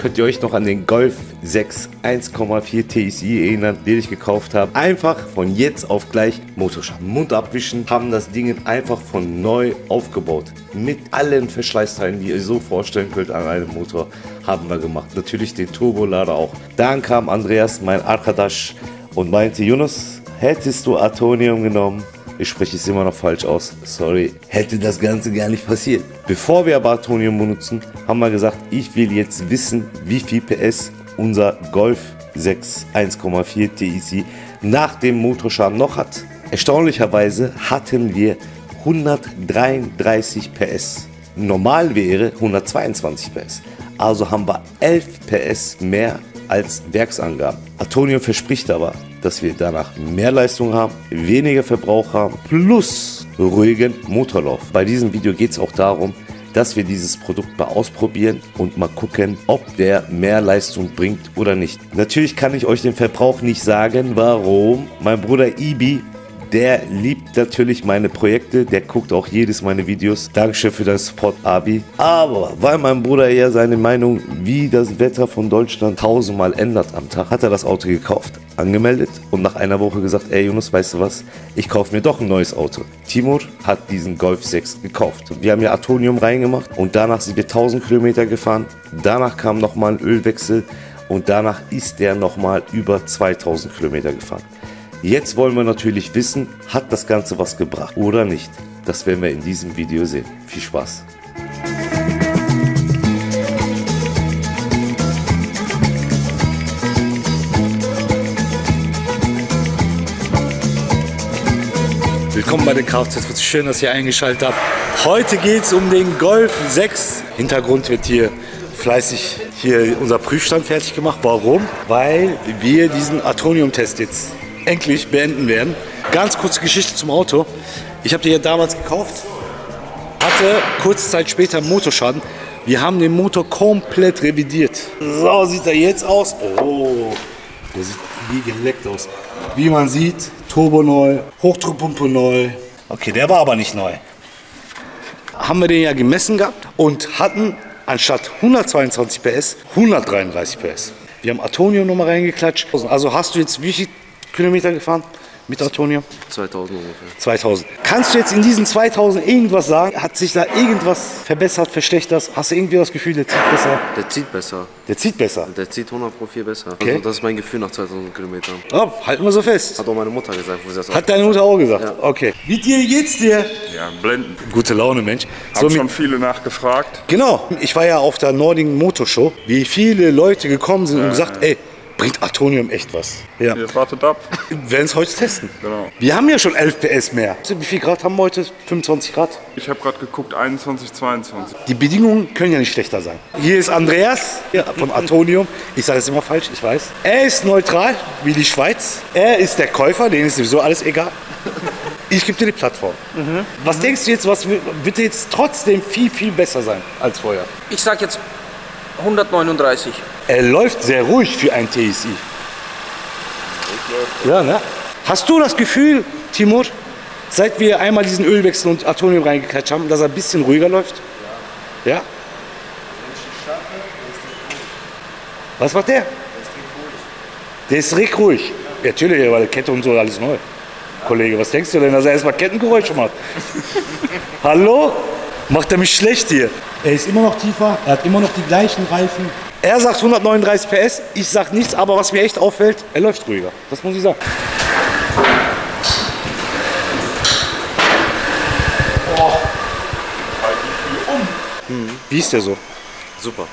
Könnt ihr euch noch an den Golf 6 1,4 TSI erinnern, den ich gekauft habe? Einfach von jetzt auf gleich Motorschaden. Mund abwischen, haben das Ding einfach von neu aufgebaut. Mit allen Verschleißteilen, die ihr so vorstellen könnt an einem Motor, haben wir gemacht. Natürlich den Turbolader auch. Dann kam Andreas, mein Arkadasch, und meinte, Jonas, hättest du Atonium genommen, ich spreche es immer noch falsch aus, sorry, hätte das Ganze gar nicht passiert. Bevor wir aber Atonium benutzen, haben wir gesagt, ich will jetzt wissen, wie viel PS unser Golf 6 1,4 TEC nach dem Motorschaden noch hat. Erstaunlicherweise hatten wir 133 PS. Normal wäre 122 PS. Also haben wir 11 PS mehr als Werksangaben. Atonium verspricht aber, dass wir danach mehr Leistung haben, weniger Verbrauch haben, plus ruhigen Motorlauf. Bei diesem Video geht es auch darum, dass wir dieses Produkt mal ausprobieren und mal gucken, ob der mehr Leistung bringt oder nicht. Natürlich kann ich euch den Verbrauch nicht sagen, warum. Mein Bruder Ibi der liebt natürlich meine Projekte, der guckt auch jedes meine Videos. Dankeschön für das Support, Abi. Aber weil mein Bruder eher seine Meinung, wie das Wetter von Deutschland tausendmal ändert am Tag, hat er das Auto gekauft, angemeldet und nach einer Woche gesagt, ey Jonas, weißt du was, ich kaufe mir doch ein neues Auto. Timur hat diesen Golf 6 gekauft. Wir haben ja Atonium reingemacht und danach sind wir 1000 Kilometer gefahren. Danach kam nochmal ein Ölwechsel und danach ist der nochmal über 2000 Kilometer gefahren. Jetzt wollen wir natürlich wissen, hat das Ganze was gebracht oder nicht. Das werden wir in diesem Video sehen. Viel Spaß! Willkommen bei den Kfz. Schön, dass ihr eingeschaltet habt. Heute geht es um den Golf 6. Hintergrund wird hier fleißig hier unser Prüfstand fertig gemacht. Warum? Weil wir diesen Atonium-Test jetzt endlich beenden werden. Ganz kurze Geschichte zum Auto. Ich habe die ja damals gekauft, hatte kurze Zeit später Motorschaden. Wir haben den Motor komplett revidiert. So sieht er jetzt aus. Oh, der sieht wie geleckt aus. Wie man sieht, Turbo neu, Hochdruckpumpe neu. Okay, der war aber nicht neu. Haben wir den ja gemessen gehabt und hatten anstatt 122 PS 133 PS. Wir haben Atonium nochmal reingeklatscht. Also hast du jetzt wie viel Kilometer gefahren mit Antonio? 2000 ungefähr. 2000. Kannst du jetzt in diesen 2000 irgendwas sagen? Hat sich da irgendwas verbessert, verschlechtert? Hast du irgendwie das Gefühl, der zieht besser? Der zieht besser. Der zieht besser? Der zieht 100 Pro viel besser. Okay. Also das ist mein Gefühl nach 2000 Kilometern. Oh, halten wir so fest. Hat auch meine Mutter gesagt, wo sie das Hat deine Mutter auch gesagt? Ja. Okay. Wie dir, geht's dir? Ja, blenden. Gute Laune, Mensch. Haben mit- schon viele nachgefragt. Genau. Ich war ja auf der Nordigen Motorshow, wie viele Leute gekommen sind und gesagt, ey, bringt Atonium echt was? Ja. Jetzt wartet ab. Wir werden es heute testen. Genau. Wir haben ja schon 11 PS mehr. Wie viel Grad haben wir heute? 25 Grad? Ich habe gerade geguckt, 21, 22. Die Bedingungen können ja nicht schlechter sein. Hier ist Andreas ja, von Atonium. Ich sage es immer falsch, ich weiß. Er ist neutral, wie die Schweiz. Er ist der Käufer, denen ist sowieso alles egal. Ich gebe dir die Plattform. Was denkst du jetzt, was wi- wird jetzt trotzdem viel, viel besser sein als vorher? Ich sag jetzt 139. Er läuft sehr ruhig für ein TSI. Ja, ne? Hast du das Gefühl, Timur, seit wir einmal diesen Ölwechsel und Atonium reingeklatscht haben, dass er ein bisschen ruhiger läuft? Ja. Ja? Was macht der? Der ist richtig ruhig. Ja, natürlich, weil Kette und so alles neu. Kollege, was denkst du denn, dass er erstmal Kettengeräusche macht? Hallo? Macht er mich schlecht hier? Er ist immer noch tiefer, er hat immer noch die gleichen Reifen. Er sagt 139 PS, ich sag nichts, aber was mir echt auffällt, er läuft ruhiger. Das muss ich sagen. Wie ist der so? Super.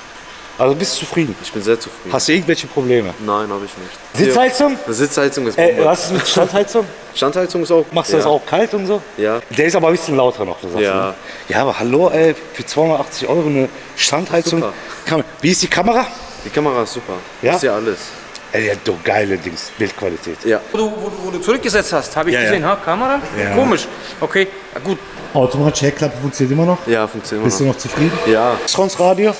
Also bist du zufrieden? Ich bin sehr zufrieden. Hast du irgendwelche Probleme? Nein, habe ich nicht. Sitzheizung? Die Sitzheizung ist Äh, was ist mit Standheizung? Standheizung ist auch. Machst du ja. das auch kalt und so? Ja. Der ist aber ein bisschen lauter noch, du sagst, Ja. ne? Ja, aber hallo, ey, für 280 Euro eine Standheizung. Super. Wie ist die Kamera? Die Kamera ist super. Ja? Ist ja alles. Ey, doch geile Dings, Bildqualität. Ja. Wo du, wo, du- wo du zurückgesetzt hast, habe ich Ja, ja. gesehen, ha? Kamera? Ja. Komisch. Okay, ja, gut. Automatische Heckklappe funktioniert immer noch. Ja, funktioniert Bist du immer noch zufrieden? noch. Ja, Tronsradio.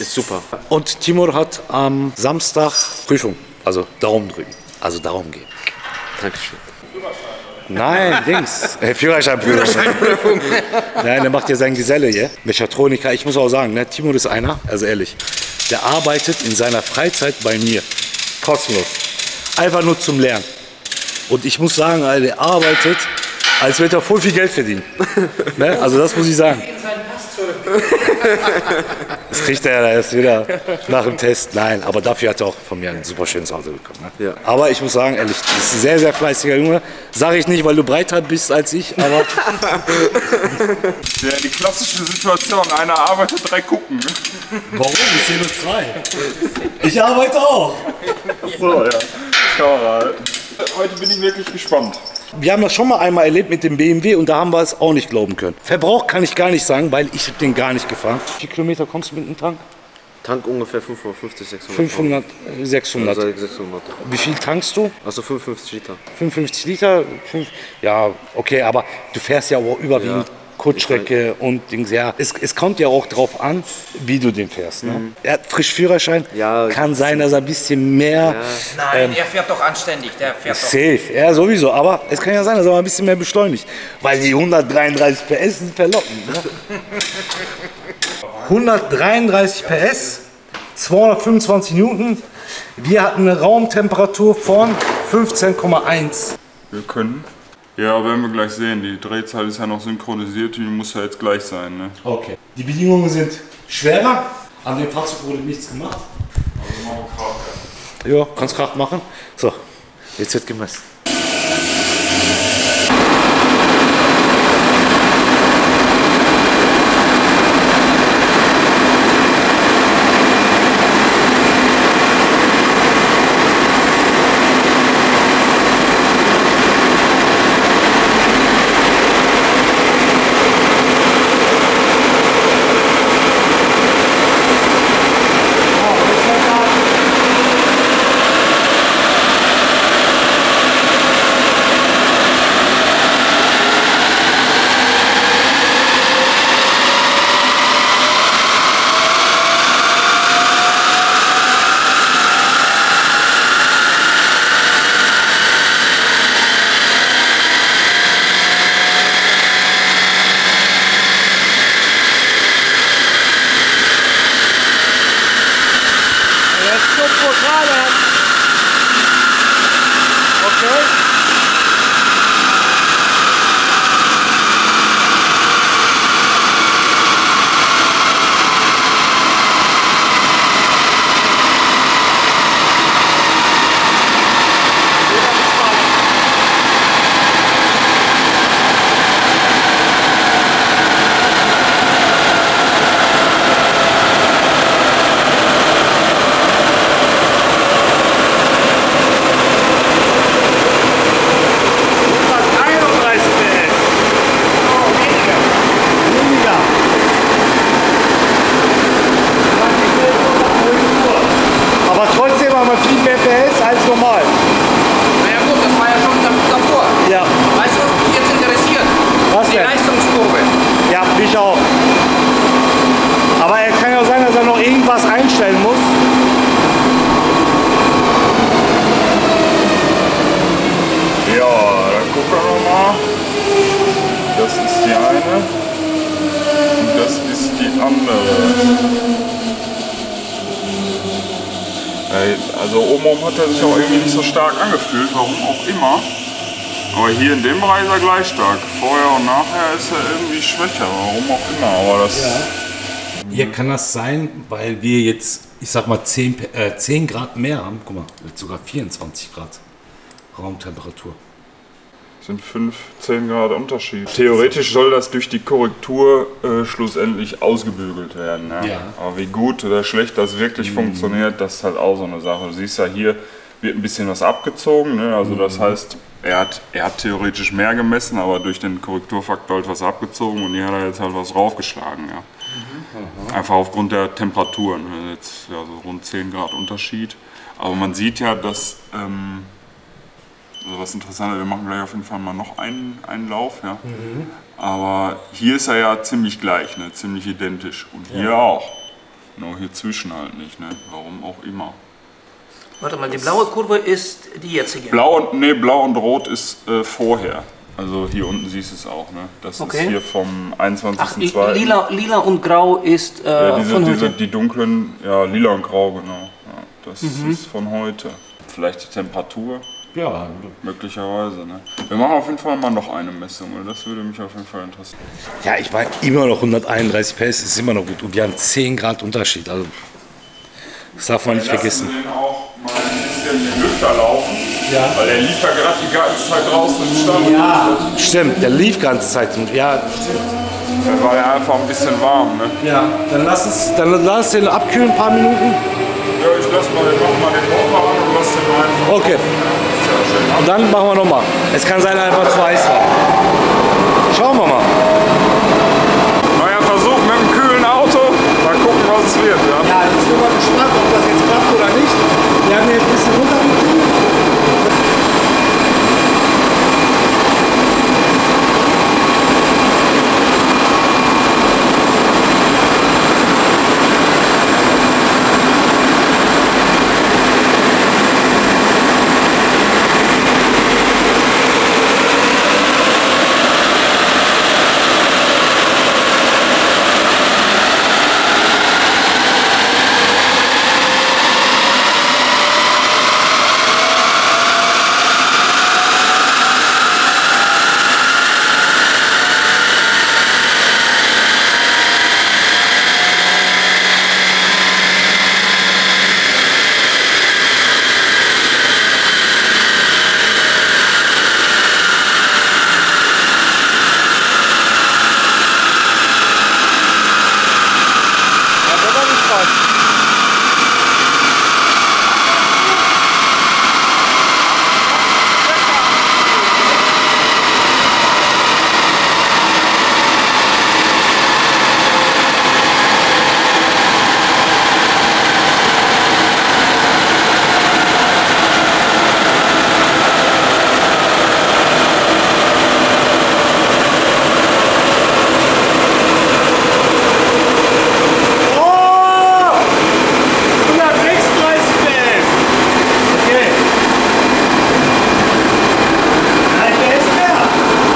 Ist super. Und Timur hat am Samstag Prüfung. Also Daumen drücken. Also Daumen geben. Dankeschön. Nein, Dings. Äh, Führerscheinprüfung. Nein, der macht ja seinen Geselle hier. Mechatroniker. Ich muss auch sagen, ne, Timur ist einer, also ehrlich. der arbeitet in seiner Freizeit bei mir. Kostenlos. Einfach nur zum Lernen. Und ich muss sagen, der arbeitet, als wird er voll viel Geld verdienen. ne? Also das muss ich sagen. Das kriegt er ja erst wieder nach dem Test. Nein, aber dafür hat er auch von mir ein super schönes Auto bekommen. Ne? Ja. Aber ich muss sagen, ehrlich, das ist ein sehr, sehr fleißiger Junge. Sage ich nicht, weil du breiter bist als ich, aber Ja, die klassische Situation, einer arbeitet, drei gucken. warum? Ich sehe nur zwei. Ich arbeite auch. So, ja. Kamera halten. Heute bin ich wirklich gespannt. Wir haben das schon mal einmal erlebt mit dem BMW und da haben wir es auch nicht glauben können. Verbrauch kann ich gar nicht sagen, weil ich den gar nicht gefahren. Wie viele Kilometer kommst du mit dem Tank? Tank ungefähr 550, 600. 500, äh, 600. Also 600. Wie viel tankst du? Also 55 Liter. 55 Liter? Fünf, ja, okay, aber du fährst ja auch überwiegend Ja. Kurzstrecke und Dings. Ja, es, es kommt ja auch drauf an, wie du den fährst. Ne? Er hat frisch Führerschein. Mhm. Ja, Kann sein, dass er ein bisschen mehr. Nein, er fährt doch anständig. Der fährt doch. Safe, ja sowieso, aber es kann ja sein, dass er mal ein bisschen mehr beschleunigt, weil die 133 PS sind verlockend. Ne? 133 PS, 225 Newton, wir hatten eine Raumtemperatur von 15,1. Wir können. Ja, werden wir gleich sehen. Die Drehzahl ist ja noch synchronisiert, die muss ja jetzt gleich sein. Ne? Okay. Die Bedingungen sind schwerer, an dem Fahrzeug wurde nichts gemacht. Ja, kannst Kraft machen. So, jetzt wird gemessen. Eine. Und das ist die andere. Also obenrum hat er sich auch irgendwie nicht so stark angefühlt, warum auch immer. Aber hier in dem Bereich ist er gleich stark. Vorher und nachher ist er irgendwie schwächer, warum auch immer. Aber das Hier kann das sein, weil wir jetzt, ich sag mal, 10, P- äh, 10 Grad mehr haben. Guck mal, sogar 24 Grad Raumtemperatur. Sind 5, 10 Grad Unterschied. Theoretisch soll das durch die Korrektur äh, schlussendlich ausgebügelt werden. Ja? Ja. Aber wie gut oder schlecht das wirklich funktioniert, das ist halt auch so eine Sache. Du siehst ja hier, wird ein bisschen was abgezogen. Ne? Also das heißt, er hat, er hat theoretisch mehr gemessen, aber durch den Korrekturfaktor halt was abgezogen und hier hat er jetzt halt was raufgeschlagen. Ja? Einfach aufgrund der Temperaturen. Ne? Jetzt ja, so rund 10 Grad Unterschied. Aber man sieht ja, dass ähm, also was interessant ist, wir machen gleich auf jeden Fall mal noch einen, einen Lauf, ja. Aber hier ist er ja ziemlich gleich, ne? ziemlich identisch. Und hier auch. Nur hier zwischen halt nicht, ne? Warum auch immer. Warte mal, die blaue Kurve ist die jetzige. Blau und, nee, blau und rot ist äh, vorher. Also hier unten siehst du es auch, ne? Das Okay. ist hier vom Ach, 21.02. lila, lila und grau ist äh, Ja, diese, von diese, heute. die dunklen, ja, lila und grau, genau. Ja, das Mhm. ist von heute. Vielleicht die Temperatur, Ja, möglicherweise, ne? Wir machen auf jeden Fall mal noch eine Messung, weil das würde mich auf jeden Fall interessieren. ja ich meine, immer noch 131 PS ist immer noch gut. Und wir haben 10 Grad Unterschied. Also, das darf man nicht vergessen. den auch mal ein bisschen den Lüfter laufen, ja. weil der lief ja gerade die ganze Zeit draußen im Stall. Ja. Stimmt, der lief ganze Zeit. Ja, Da war der einfach ein bisschen warm, ne? ja. Dann lass es, dann lass den abkühlen ein paar Minuten. Ja, ich lass mal, mach mal den Motor an und lass den einfach. Okay. Und dann machen wir nochmal. Es kann sein, einfach zu heiß war. Schauen wir mal. Neuer Versuch mit dem kühlen Auto. Mal gucken, was es wird, ja? Ja, jetzt sind wir mal gespannt, ob das jetzt klappt oder nicht. Wir haben jetzt ein bisschen runtergekühlt.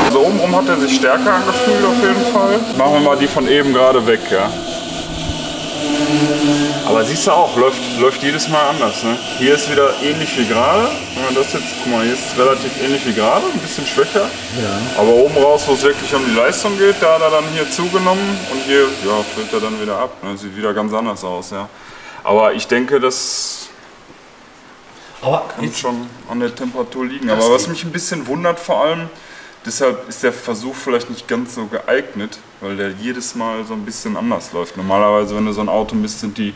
Also obenrum hat er sich stärker angefühlt auf jeden Fall. Machen wir mal die von eben gerade weg, ja. Aber siehst du auch, läuft, läuft jedes Mal anders. Ne? Hier ist wieder ähnlich wie gerade. Wenn man das jetzt, guck mal, hier ist es relativ ähnlich wie gerade, ein bisschen schwächer. Aber oben raus, wo es wirklich um die Leistung geht, da hat er dann hier zugenommen und hier ja, füllt er dann wieder ab. Ne? Sieht wieder ganz anders aus, ja. Aber ich denke, das Aber kann schon an der Temperatur liegen. Aber was mich ein bisschen wundert vor allem, deshalb ist der Versuch vielleicht nicht ganz so geeignet, weil der jedes Mal so ein bisschen anders läuft. Normalerweise, wenn du so ein Auto misst, sind die,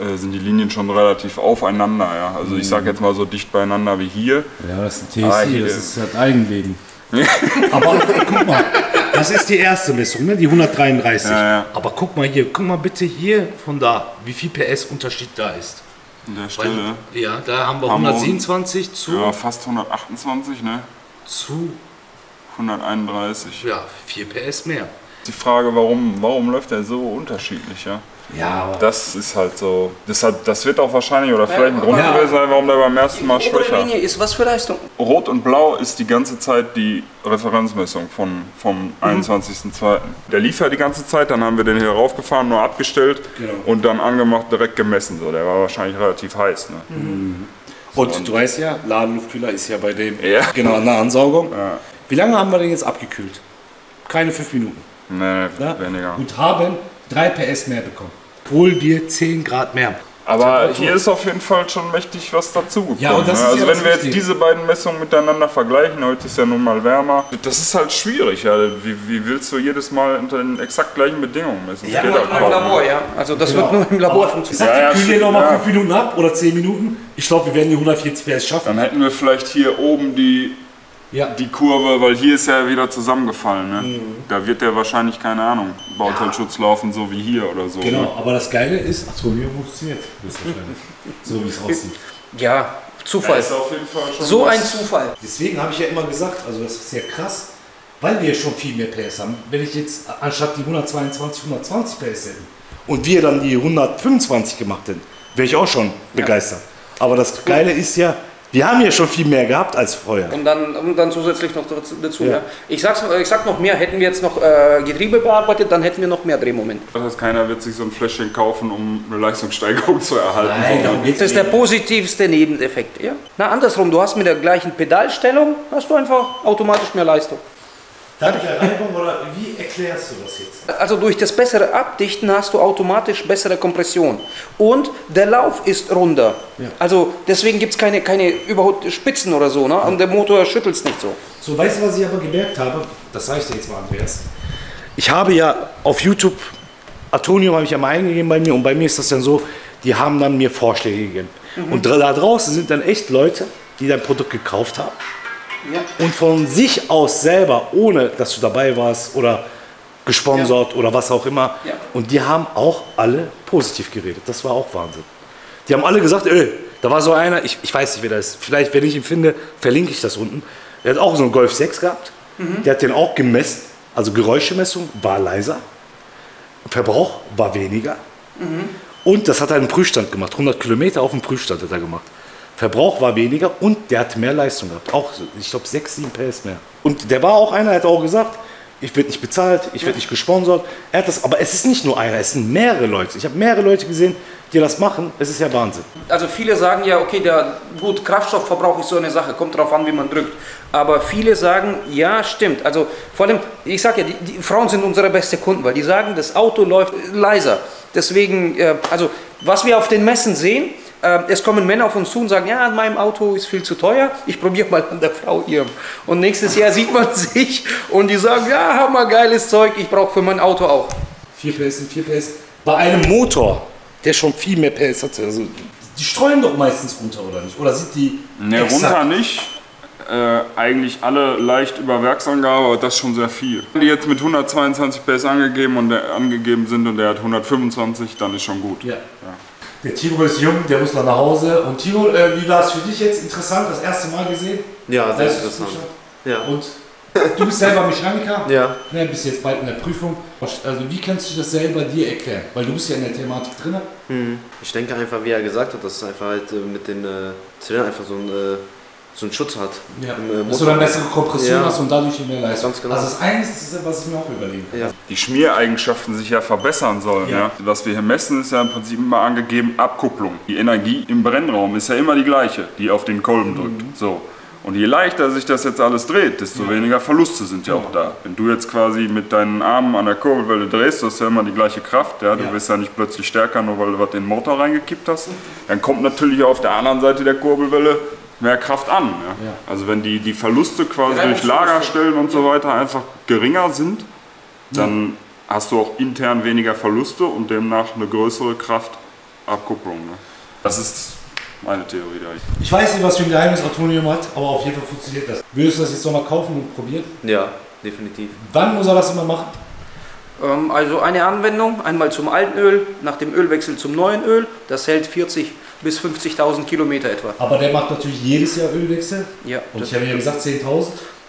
äh, sind die Linien schon relativ aufeinander. Ja? Also ich sage jetzt mal so dicht beieinander wie hier. Ja, das ist ein Ah, TSI, hier. das ist halt Eigenleben. Aber guck mal, das ist die erste Messung, ne? die 133. Ja, ja. Aber guck mal hier, guck mal bitte hier von da, wie viel PS Unterschied da ist. An der Weil, Stelle. ja, da haben wir Haben wir 127 zu, Ja, fast 128, ne? zu 131. ja, 4 PS mehr. Die Frage, warum, warum läuft der so unterschiedlich, ja? Ja, aber Das ist halt so. Deshalb, das wird auch wahrscheinlich oder vielleicht ein Ja. Grund gewesen sein, warum der beim ersten Mal schwächer. Linie ist was für Leistung? Rot und Blau ist die ganze Zeit die Referenzmessung von, vom 21.02. Der lief ja die ganze Zeit, dann haben wir den hier raufgefahren, nur abgestellt und dann angemacht, direkt gemessen. So. Der war wahrscheinlich relativ heiß. Ne? Und du weißt ja, Ladenluftkühler ist ja bei dem Ja. genau an der Ansaugung. Wie lange haben wir den jetzt abgekühlt? Keine fünf Minuten. Nee, Ja? weniger. Und haben 3 PS mehr bekommen. Hol dir 10 Grad mehr. Aber hier ist auf jeden Fall schon mächtig was dazugekommen. Ja, und das ne? ist also ja wenn das wir jetzt diese beiden Messungen miteinander vergleichen, heute ist ja nun mal wärmer, das ist halt schwierig. Ja. Wie, wie willst du jedes Mal unter den exakt gleichen Bedingungen messen? Das Ja, geht Nur halt im kaum, Labor, ja. Also das wird nur im Labor funktionieren. sag, Ja, kühlen hier nochmal ja. 5 Minuten ab oder 10 Minuten. Ich glaube, wir werden die 140 PS schaffen. Dann hätten wir vielleicht hier oben die, Ja. die Kurve, weil hier ist er wieder zusammengefallen. Ne? Mhm. Da wird der wahrscheinlich, keine Ahnung, Bauteilschutz laufen, so wie hier oder so. Ne? Genau, aber das Geile ist, Antonio funktioniert. Das ist wahrscheinlich. So wie es aussieht. Ja, Zufall. ist auf jeden Fall schon So was. ein Zufall. Deswegen habe ich ja immer gesagt, also das ist ja krass, weil wir schon viel mehr PS haben. Wenn ich jetzt anstatt die 122, 120 PS hätten und wir dann die 125 gemacht hätten, wäre ich auch schon begeistert. Aber das Geile ist ja, Wir haben ja schon viel mehr gehabt als vorher. Und dann, und dann zusätzlich noch dazu. dazu ja. Ich, sag's, ich sag noch mehr, hätten wir jetzt noch äh, Getriebe bearbeitet, dann hätten wir noch mehr Drehmoment. Das heißt, keiner wird sich so ein Fläschchen kaufen, um eine Leistungssteigerung zu erhalten. Nein, darum geht's Das ist der positivste Nebeneffekt. Ja? Na, andersrum, du hast mit der gleichen Pedalstellung, hast du einfach automatisch mehr Leistung. Dank der Reibung oder wie erklärst du das jetzt? Also durch das bessere Abdichten hast du automatisch bessere Kompression. Und der Lauf ist runder. Also deswegen gibt es keine, keine überhaupt Spitzen oder so. Ne? Und der Motor schüttelt es nicht so. So, weißt du, was ich aber gemerkt habe? Das sage ich dir jetzt mal, Andreas. Ich habe ja auf YouTube, Atonium habe ich ja mal eingegeben bei mir und bei mir ist das dann so, die haben dann mir Vorschläge gegeben. Und dra- da draußen sind dann echt Leute, die dein Produkt gekauft haben Ja. und von sich aus selber, ohne dass du dabei warst oder gesponsert oder was auch immer. Ja. Und die haben auch alle positiv geredet. Das war auch Wahnsinn. Die haben alle gesagt, ey, da war so einer, ich, ich weiß nicht, wer das ist. Vielleicht, wenn ich ihn finde, verlinke ich das unten. Der hat auch so einen Golf 6 gehabt. Der hat den auch gemessen. Also Geräuschemessung war leiser. Verbrauch war weniger. Und das hat er einen Prüfstand gemacht. 100 Kilometer auf dem Prüfstand hat er gemacht. Verbrauch war weniger und der hat mehr Leistung gehabt. Auch, ich glaube, 6, 7 PS mehr. Und der war auch einer, hat auch gesagt, ich werde nicht bezahlt, ich werde nicht gesponsert. Er hat das, aber es ist nicht nur einer, es sind mehrere Leute. Ich habe mehrere Leute gesehen, die das machen. Es ist ja Wahnsinn. Also viele sagen ja, okay, der gut Kraftstoffverbrauch ist so eine Sache, kommt darauf an, wie man drückt. Aber viele sagen, ja, stimmt. Also vor allem, ich sage ja, die, die Frauen sind unsere beste Kunden, weil die sagen, das Auto läuft leiser. Deswegen, äh, also was wir auf den Messen sehen, es kommen Männer auf uns zu und sagen, ja, mein Auto ist viel zu teuer, ich probiere mal an der Frau ihrem. Und nächstes Jahr sieht man sich und die sagen, ja, hammer geiles Zeug, ich brauche für mein Auto auch. 4 PS und 4 PS. Bei einem Motor, der schon viel mehr PS hat, also die streuen doch meistens runter, oder nicht? Oder sind die. Ne, runter nicht. Äh, eigentlich alle leicht über Werksangabe, aber das schon sehr viel. Die jetzt mit 122 PS angegeben, und der, angegeben sind und der hat 125, dann ist schon gut. Ja. Der Tiro ist jung, der muss noch nach Hause. Und Tiro, äh, wie war es für dich jetzt interessant, das erste Mal gesehen? Ja, sehr interessant. Ja. Und du bist selber Mechaniker? Ja. Ne, bist jetzt bald in der Prüfung. Also wie kannst du das selber dir erklären? Weil du bist ja in der Thematik drin. Ich denke einfach, wie er gesagt hat, dass es einfach halt äh, mit den äh, Zylindern einfach so ein, äh, so einen Schutz hat. Ja. Äh, Dass du dann bessere Kompression Ja. hast und dadurch mehr Leistung. Ganz genau. Also das eine ist das, was ich mir auch überlege. Ja. Die Schmiereigenschaften sich ja verbessern sollen. Ja. Ja. Was wir hier messen, ist ja im Prinzip immer angegeben Abkupplung. Die Energie im Brennraum ist ja immer die gleiche, die auf den Kolben drückt. So. Und je leichter sich das jetzt alles dreht, desto weniger Verluste sind ja auch da. Wenn du jetzt quasi mit deinen Armen an der Kurbelwelle drehst, du hast ja immer die gleiche Kraft. Ja? Du Ja. wirst ja nicht plötzlich stärker, nur weil du was in den Motor reingekippt hast. Dann kommt natürlich auf der anderen Seite der Kurbelwelle mehr Kraft an. Ja? Also wenn die, die Verluste quasi durch. Lagerstellen und so weiter einfach geringer sind, dann hast du auch intern weniger Verluste und demnach eine größere Kraftabkupplung. Ne? Das ist meine Theorie da. Ich weiß nicht, was für ein Geheimnis Autonium hat, aber auf jeden Fall funktioniert das. Würdest du das jetzt nochmal kaufen und probieren? ja, definitiv. Wann muss er das immer machen? Ähm, Also eine Anwendung, einmal zum alten Öl, nach dem Ölwechsel zum neuen Öl. Das hält 40 bis 50.000 Kilometer etwa. Aber der macht natürlich jedes Jahr Ölwechsel. Ja, Und ich habe ja gesagt 10.000.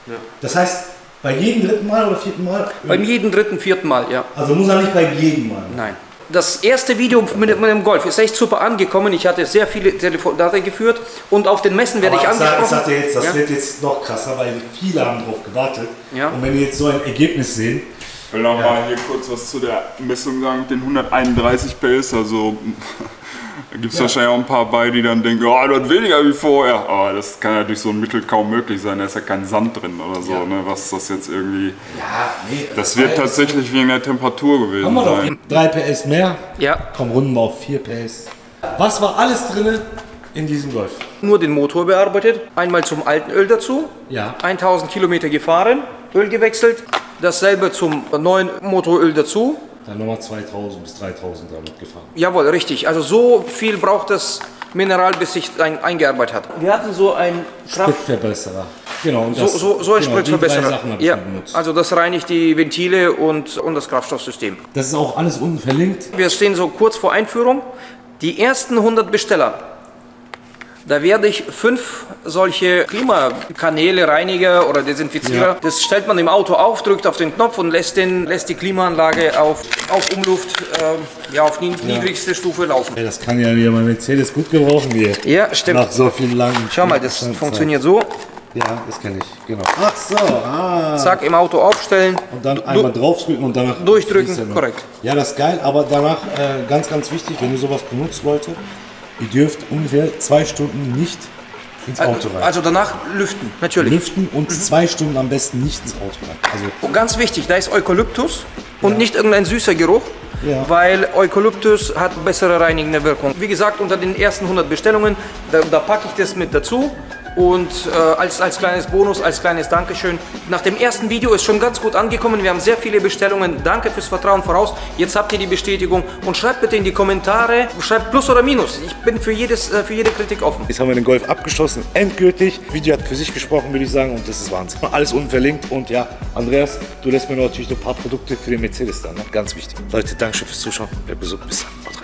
Ja. Das heißt, bei jedem dritten Mal oder vierten Mal? beim jeden dritten, vierten Mal, ja. Also muss er nicht bei jedem Mal. Nein. Das erste Video mit, dem- Golf ist echt super angekommen. Ich hatte sehr viele Telefonate geführt und auf den Messen werde Aber ich angesprochen. ich sagte jetzt, das ja? wird jetzt noch krasser, weil viele haben drauf gewartet. Ja. Und wenn wir jetzt so ein Ergebnis sehen, Ich will noch mal hier kurz was zu der Messung sagen mit den 131 PS. Also gibt es wahrscheinlich auch ein paar bei, die dann denken, oh, das hat weniger wie vorher. Aber das kann ja durch so ein Mittel kaum möglich sein. Da ist ja kein Sand drin oder so, ne? was das jetzt irgendwie... ja, nee, Das wird tatsächlich wegen der Temperatur gewesen Haben wir doch sein. 3 PS mehr. Ja, Komm, runden wir auf 4 PS. Was war alles drin in diesem Golf? nur den Motor bearbeitet. Einmal zum alten Öl dazu. Ja. 1000 Kilometer gefahren, Öl gewechselt. Dasselbe zum neuen Motoröl dazu. Dann nochmal 2000 bis 3000 damit gefahren. Jawohl, richtig. Also so viel braucht das Mineral, bis sich ein, eingearbeitet hat. Wir hatten so ein Kraft Spritverbesserer. Genau, und So, das, so, so ein genau, Spritverbesserer. Ja, also das reinigt die Ventile und, und das Kraftstoffsystem. Das ist auch alles unten verlinkt. Wir stehen so kurz vor Einführung. Die ersten 100 Besteller Da werde ich fünf solche Klimakanäle, Reiniger oder Desinfizierer. Das stellt man im Auto auf, drückt auf den Knopf und lässt, den, lässt die Klimaanlage auf, auf Umluft, äh, ja, auf niedrigste Stufe laufen. Ja, das kann ja hier mein Mercedes gut gebrauchen hier. Ja, stimmt. Nach so vielen langen. Schau mal, das funktioniert so. Ja, das kenne ich, genau. Ach so, ah. Zack, im Auto aufstellen. Und dann einmal draufdrücken und danach. Durchdrücken, korrekt. Ja, das ist geil, aber danach äh, ganz, ganz wichtig, wenn ihr sowas benutzt, Leute, ihr dürft ungefähr zwei Stunden nicht ins Auto rein. Also danach lüften, natürlich. Lüften und zwei Stunden am besten nicht ins Auto rein. Also Und ganz wichtig, da ist Eukalyptus und nicht irgendein süßer Geruch, Ja. weil Eukalyptus hat bessere reinigende Wirkung. Wie gesagt, unter den ersten 100 Bestellungen, da, da packe ich das mit dazu. Und äh, als, als kleines Bonus, als kleines Dankeschön. Nach dem ersten Video ist schon ganz gut angekommen. Wir haben sehr viele Bestellungen. Danke fürs Vertrauen voraus. Jetzt habt ihr die Bestätigung. Und schreibt bitte in die Kommentare, schreibt Plus oder Minus. Ich bin für, jedes, äh, für jede Kritik offen. Jetzt haben wir den Golf abgeschlossen, endgültig. Video hat für sich gesprochen, würde ich sagen, und das ist Wahnsinn. Alles unten verlinkt und ja, Andreas, du lässt mir natürlich noch ein paar Produkte für den Mercedes da, ne? ganz wichtig. Leute, Dankeschön fürs Zuschauen, bleibt gesund, bis dann.